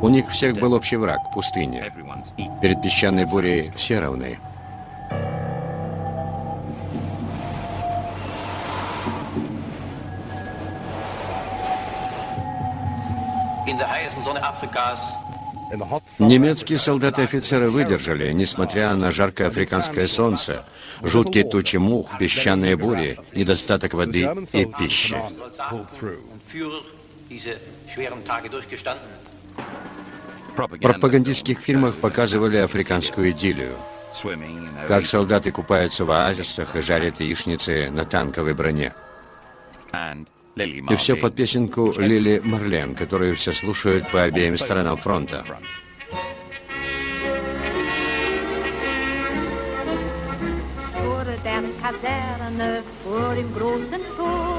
У них всех был общий враг – пустыня. Перед песчаной бурей все равны. Немецкие солдаты и офицеры выдержали, несмотря на жаркое африканское солнце, жуткие тучи мух, песчаные бури, недостаток воды и пищи. В пропагандистских фильмах показывали африканскую идиллию. Как солдаты купаются в оазисах и жарят яичницы на танковой броне. И все под песенку Лили Марлен, которую все слушают по обеим сторонам фронта. vor dem großen Tor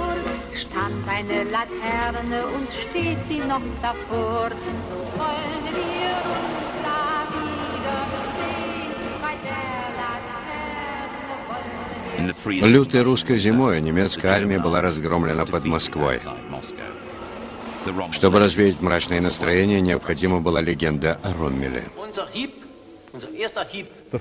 stand eine Laterne und steht sie noch davor. So wollen wir uns da wiedersehen, bei der Laterne Лютой русской зимой немецкая армия была разгромлена под Москвой. Чтобы развеять мрачное настроение, необходима была легенда о Роммеле.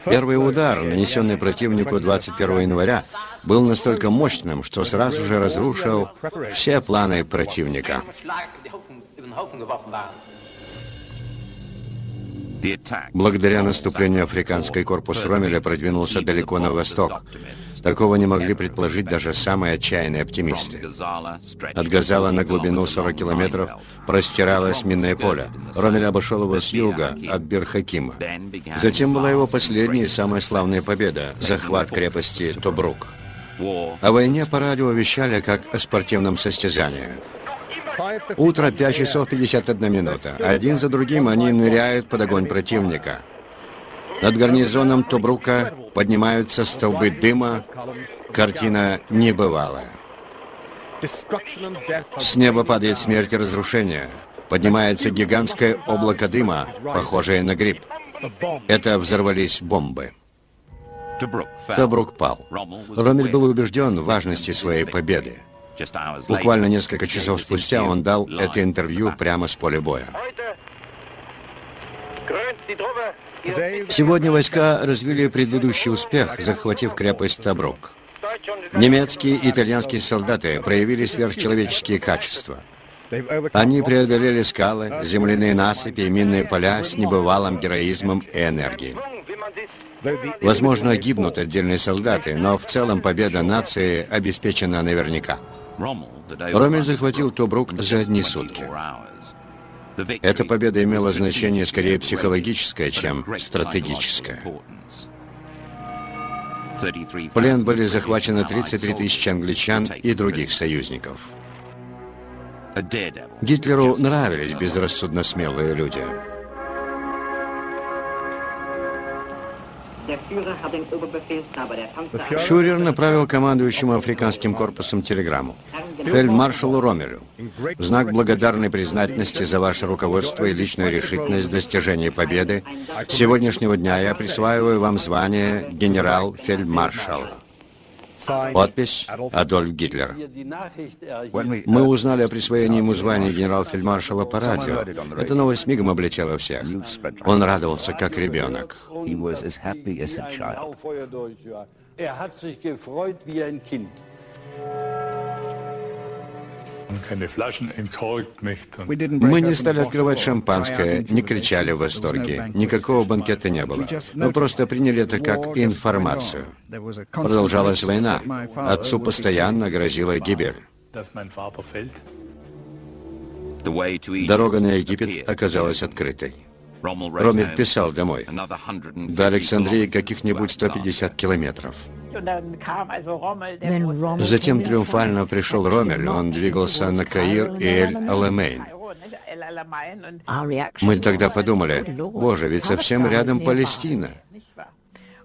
Первый удар, нанесенный противнику 21 января, был настолько мощным, что сразу же разрушил все планы противника. Благодаря наступлению африканский корпус Ромеля продвинулся далеко на восток. Такого не могли предположить даже самые отчаянные оптимисты. От Газала на глубину 40 километров простиралось минное поле. Ромель обошел его с юга, от Бирхакима. Затем была его последняя и самая славная победа – захват крепости Тобрук. О войне по радио вещали как о спортивном состязании. Утро 5 часов 51 минута. Один за другим они ныряют под огонь противника. Над гарнизоном Тобрука поднимаются столбы дыма. Картина небывалая. С неба падает смерть и разрушение. Поднимается гигантское облако дыма, похожее на гриб. Это взорвались бомбы. Тобрук пал. Ромель был убежден в важности своей победы. Буквально несколько часов спустя он дал это интервью прямо с поля боя. Сегодня войска развили предыдущий успех, захватив крепость Табрук. Немецкие и итальянские солдаты проявили сверхчеловеческие качества. Они преодолели скалы, земляные насыпи и минные поля с небывалым героизмом и энергией. Возможно, гибнут отдельные солдаты, но в целом победа нации обеспечена наверняка. Ромель захватил Тобрук за одни сутки. Эта победа имела значение скорее психологическое, чем стратегическое. В плен были захвачены 33 тысячи англичан и других союзников. Гитлеру нравились безрассудно смелые люди. Фюрер направил командующему африканским корпусом телеграмму. Фельдмаршалу Ромелю. В знак благодарной признательности за ваше руководство и личную решительность в достижении победы, с сегодняшнего дня я присваиваю вам звание генерал-фельдмаршала. Подпись Адольф Гитлер. Мы узнали о присвоении ему звания генерал-фельдмаршала по радио. Эта новость мигом облетела всех. Он радовался, как ребенок. Мы не стали открывать шампанское, не кричали в восторге. Никакого банкета не было. Мы просто приняли это как информацию. Продолжалась война. Отцу постоянно грозила гибель. Дорога на Египет оказалась открытой. Ромель писал домой. До Александрии каких-нибудь 150 километров. Затем триумфально пришел Ромель, он двигался на Каир и Эль-Аламейн. Мы тогда подумали, боже, ведь совсем рядом Палестина.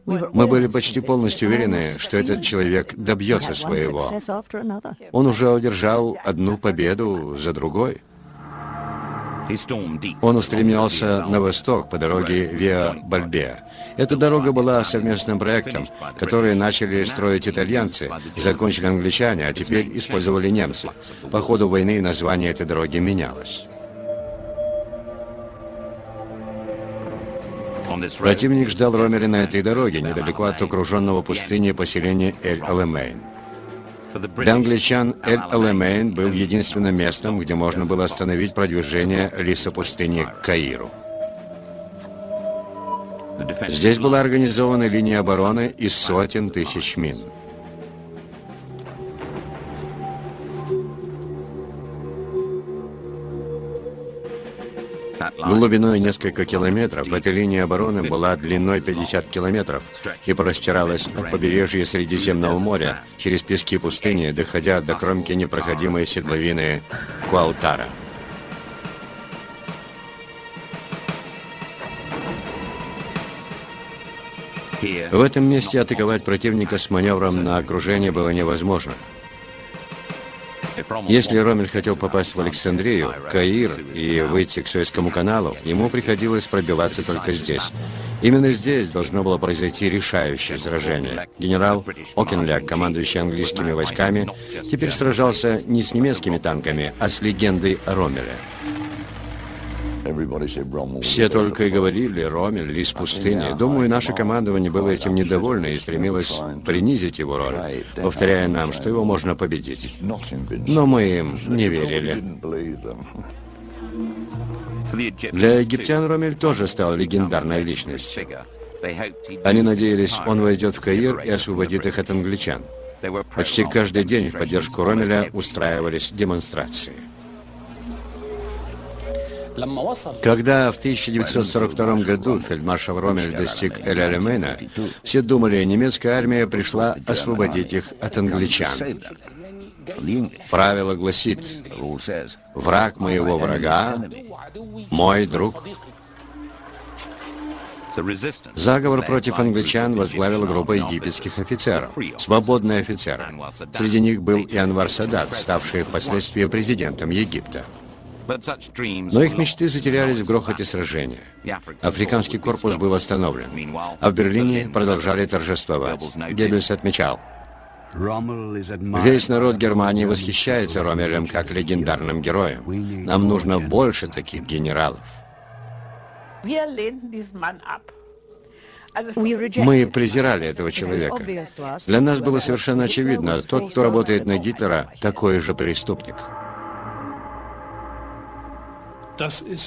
Мы были почти полностью уверены, что этот человек добьется своего. Он уже одержал одну победу за другой. Он устремился на восток по дороге Виа Бальбеа. Эта дорога была совместным проектом, который начали строить итальянцы, закончили англичане, а теперь использовали немцы. По ходу войны название этой дороги менялось. Противник ждал Ромеля на этой дороге, недалеко от окруженного пустыни поселения Эль-Аламейн. Для англичан Эль-Аламейн был единственным местом, где можно было остановить продвижение Лиса пустыни к Каиру. Здесь была организована линия обороны из сотен тысяч мин. Глубиной несколько километров эта линия обороны была длиной 50 километров и простиралась от побережья Средиземного моря через пески пустыни, доходя до кромки непроходимой седловины Куалтара. В этом месте атаковать противника с маневром на окружение было невозможно. Если Ромель хотел попасть в Александрию, Каир и выйти к Суэцкому каналу, ему приходилось пробиваться только здесь. Именно здесь должно было произойти решающее сражение. Генерал Окенляк, командующий английскими войсками, теперь сражался не с немецкими танками, а с легендой Ромеля. Все только и говорили, Ромель, лис пустыни. Думаю, наше командование было этим недовольно и стремилось принизить его роль, повторяя нам, что его можно победить. Но мы им не верили. Для египтян Ромель тоже стал легендарной личностью. Они надеялись, он войдет в Каир и освободит их от англичан. Почти каждый день в поддержку Ромеля устраивались демонстрации. Когда в 1942 году фельдмаршал Ромель достиг Эль-Алемейна, все думали, немецкая армия пришла освободить их от англичан. Правило гласит, враг моего врага, мой друг. Заговор против англичан возглавила группа египетских офицеров, свободные офицеры. Среди них был и Анвар Садат, ставший впоследствии президентом Египта. Но их мечты затерялись в грохоте сражения. Африканский корпус был остановлен, а в Берлине продолжали торжествовать. Геббельс отмечал, Весь народ Германии восхищается Ромелем как легендарным героем. Нам нужно больше таких генералов. Мы презирали этого человека. Для нас было совершенно очевидно, тот, кто работает на Гитлера, такой же преступник.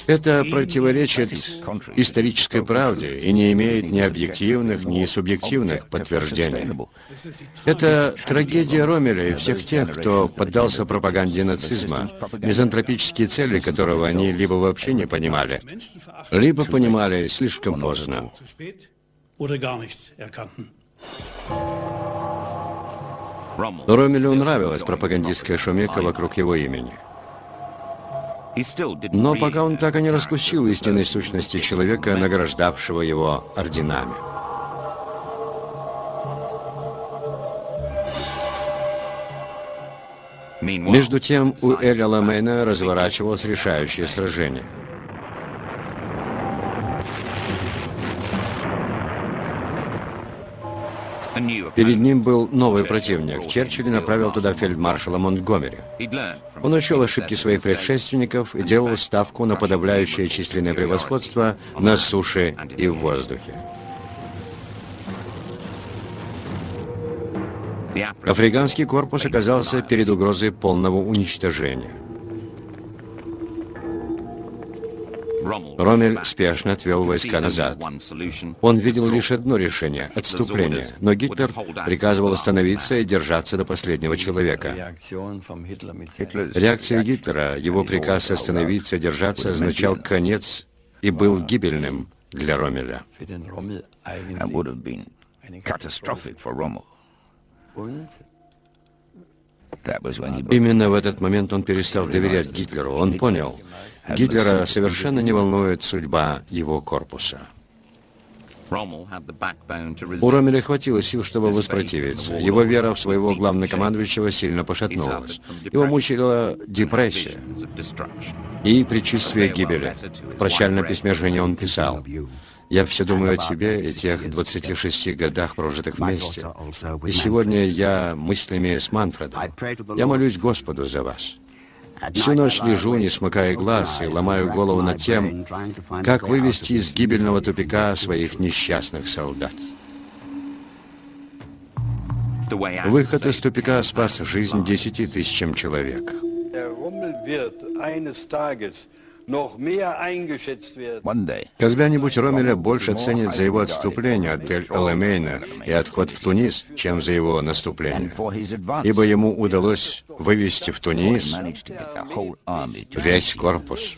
Это противоречит исторической правде и не имеет ни объективных, ни субъективных подтверждений. Это трагедия Ромеля и всех тех, кто поддался пропаганде нацизма, мизантропические цели которого они либо вообще не понимали, либо понимали слишком поздно. Ромелю нравилась пропагандистская шумиха вокруг его имени. Но пока он так и не раскусил истинной сущности человека, награждавшего его орденами. Между тем, у Эля Ламена разворачивалось решающее сражение – Перед ним был новый противник. Черчилль направил туда фельдмаршала Монтгомери. Он учел ошибки своих предшественников и делал ставку на подавляющее численное превосходство на суше и в воздухе. Африканский корпус оказался перед угрозой полного уничтожения. Ромель спешно отвел войска назад. Он видел лишь одно решение — отступление, но Гитлер приказывал остановиться и держаться до последнего человека. Реакция Гитлера, его приказ остановиться и держаться означал конец и был гибельным для Ромеля. Именно в этот момент он перестал доверять Гитлеру. Он понял, Гитлера совершенно не волнует судьба его корпуса. У Ромеля хватило сил, чтобы воспротивиться. Его вера в своего главнокомандующего сильно пошатнулась. Его мучила депрессия и предчувствие гибели. В прощальном письме жене он писал, «Я все думаю о тебе и тех 26 годах, прожитых вместе. И сегодня я мыслями с Манфредом. Я молюсь Господу за вас». Всю ночь лежу, не смыкая глаз, и ломаю голову над тем, как вывести из гибельного тупика своих несчастных солдат. Выход из тупика спас жизнь десяти тысячам человек. Когда-нибудь Ромеля больше ценят за его отступление от Тель-Аламейна и отход в Тунис, чем за его наступление. Ибо ему удалось вывести в Тунис весь корпус.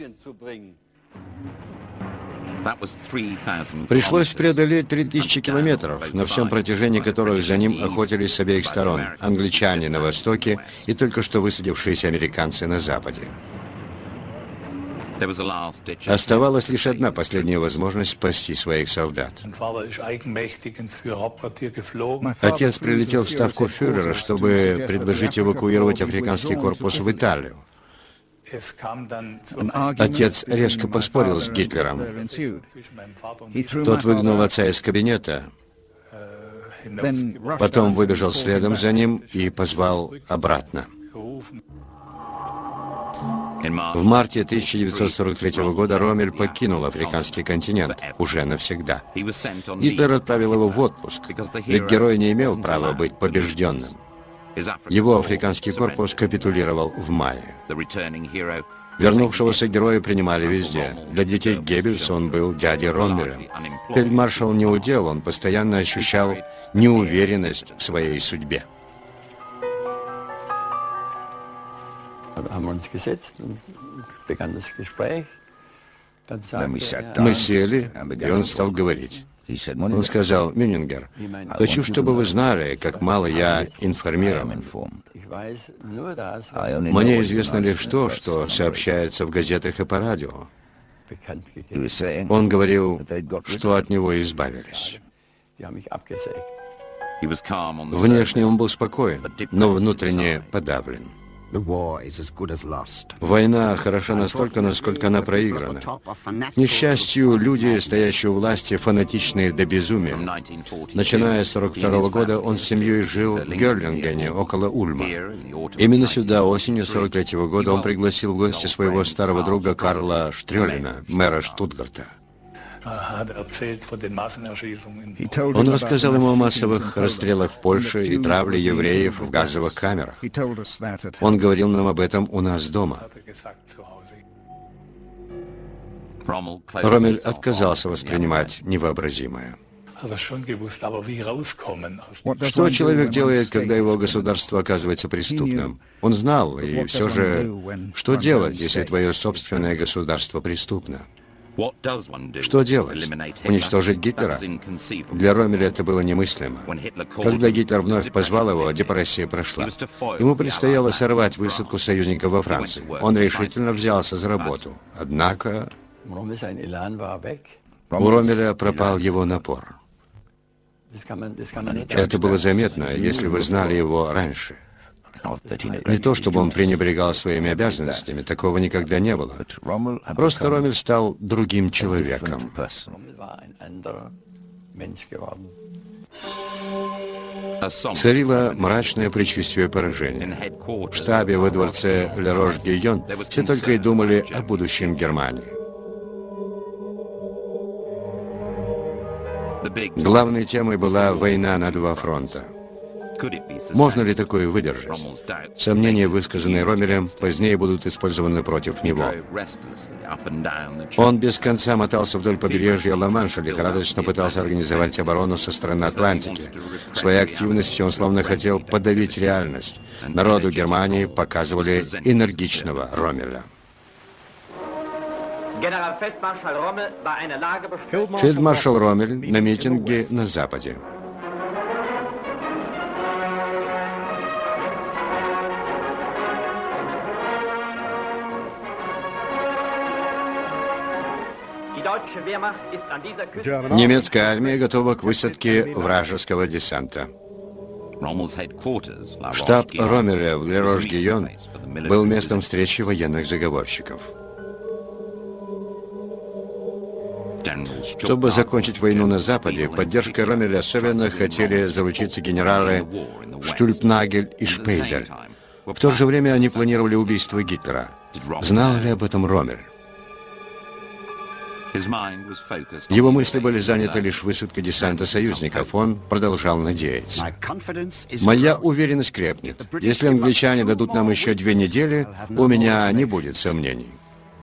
Пришлось преодолеть 3000 километров, на всем протяжении которых за ним охотились с обеих сторон, англичане на востоке и только что высадившиеся американцы на западе. Оставалась лишь одна последняя возможность спасти своих солдат. Отец прилетел в ставку фюрера, чтобы предложить эвакуировать африканский корпус в Италию. Отец резко поспорил с Гитлером. Тот выгнал отца из кабинета, потом выбежал следом за ним и позвал обратно. В марте 1943 года Ромель покинул африканский континент уже навсегда. Гитлер отправил его в отпуск, ведь герой не имел права быть побежденным. Его африканский корпус капитулировал в мае. Вернувшегося героя принимали везде. Для детей Геббельса он был дядей Роммелем. Фельдмаршал не удел, он постоянно ощущал неуверенность в своей судьбе. Мы сели, и он стал говорить. Он сказал, Мюнингер, хочу, чтобы вы знали, как мало я информирован. Мне известно лишь то, что сообщается в газетах и по радио. Он говорил, что от него избавились. Внешне он был спокоен, но внутренне подавлен. Война хороша настолько, насколько она проиграна. К несчастью, люди, стоящие у власти, фанатичные до безумия. Начиная с 42 года, он с семьей жил в Герлингене, около Ульма. Именно сюда осенью 43 года он пригласил в гости своего старого друга Карла Штрёлина, мэра Штутгарта. Он рассказал ему о массовых расстрелах в Польше и травле евреев в газовых камерах. Он говорил нам об этом у нас дома. Ромель отказался воспринимать невообразимое. Что человек делает, когда его государство оказывается преступным? Он знал, и все же, что делать, если твое собственное государство преступно? Что делать? Уничтожить Гитлера? Для Ромеля это было немыслимо. Когда Гитлер вновь позвал его, депрессия прошла. Ему предстояло сорвать высадку союзников во Франции. Он решительно взялся за работу. Однако... У Ромеля пропал его напор. Это было заметно, если вы знали его раньше. Не то, чтобы он пренебрегал своими обязанностями, такого никогда не было. Просто Ромель стал другим человеком. Царило мрачное предчувствие поражения. В штабе во дворце Лерош-Гийон все только и думали о будущем Германии. Главной темой была война на два фронта. Можно ли такое выдержать? Сомнения, высказанные Ромелем, позднее будут использованы против него. Он без конца мотался вдоль побережья Ла-Манша, лихорадочно пытался организовать оборону со стороны Атлантики. Своей активностью он словно хотел подавить реальность. Народу Германии показывали энергичного Ромеля. Фельдмаршал Ромель на митинге на Западе. Немецкая армия готова к высадке вражеского десанта. Штаб Ромеля в Лерош-Гийон был местом встречи военных заговорщиков. Чтобы закончить войну на Западе, поддержкой Ромеля особенно хотели заручиться генералы Штульпнагель и Шпейдель. В то же время они планировали убийство Гитлера. Знал ли об этом Роммель? Его мысли были заняты лишь высадкой десанта союзников. Он продолжал надеяться. Моя уверенность крепнет. Если англичане дадут нам еще две недели, у меня не будет сомнений.